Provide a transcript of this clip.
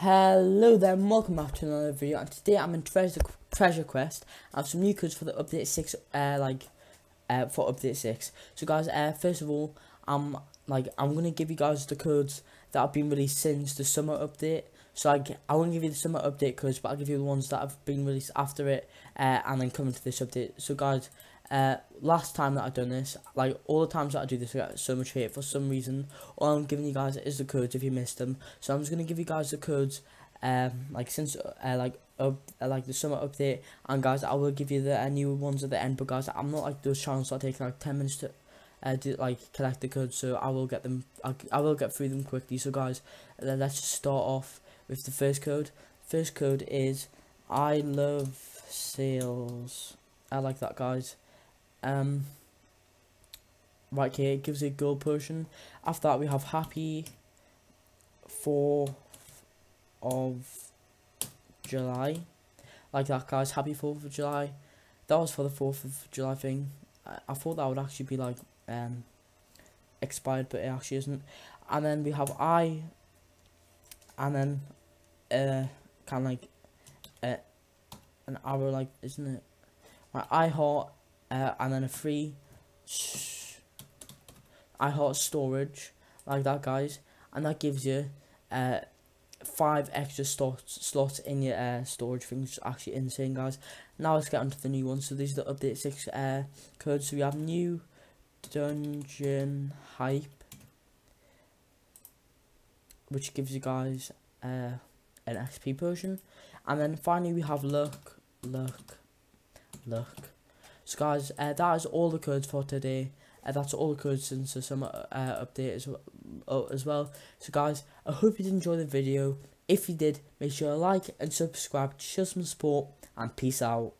Hello there and welcome back to another video and today I'm in Treasure Treasure Quest. I have some new codes for the update 6 uh like uh for update 6. So guys uh first of all I'm like I'm gonna give you guys the codes that have been released since the summer update. So like I won't give you the summer update codes but I'll give you the ones that have been released after it uh and then coming to this update. So guys uh, last time that I've done this, like all the times that I do this, I get so much hate for some reason. All I'm giving you guys is the codes if you missed them. So I'm just gonna give you guys the codes, um, like since uh, like uh, like the summer update, and guys, I will give you the uh, new ones at the end. But guys, I'm not like those channels that take like ten minutes to. Uh, do, like collect the codes so I will get them I, I will get through them quickly so guys let's just start off with the first code first code is I love sales I like that guys um, right here, it gives a gold potion. After that, we have Happy 4th of July. Like that, guys. Happy 4th of July. That was for the 4th of July thing. I, I thought that would actually be like um expired, but it actually isn't. And then we have I, and then uh, kind of like uh, an arrow, like isn't it? My I heart uh, and then a free I heart storage like that guys. And that gives you uh five extra slots slots in your uh, storage things actually insane guys. Now let's get on to the new ones. So these are the update six uh codes. So we have new dungeon hype which gives you guys uh an xp potion. And then finally we have luck luck luck so guys, uh, that is all the codes for today. Uh, that's all the codes since the summer uh, update as well, uh, as well. So guys, I hope you did enjoy the video. If you did, make sure to like and subscribe to show some support and peace out.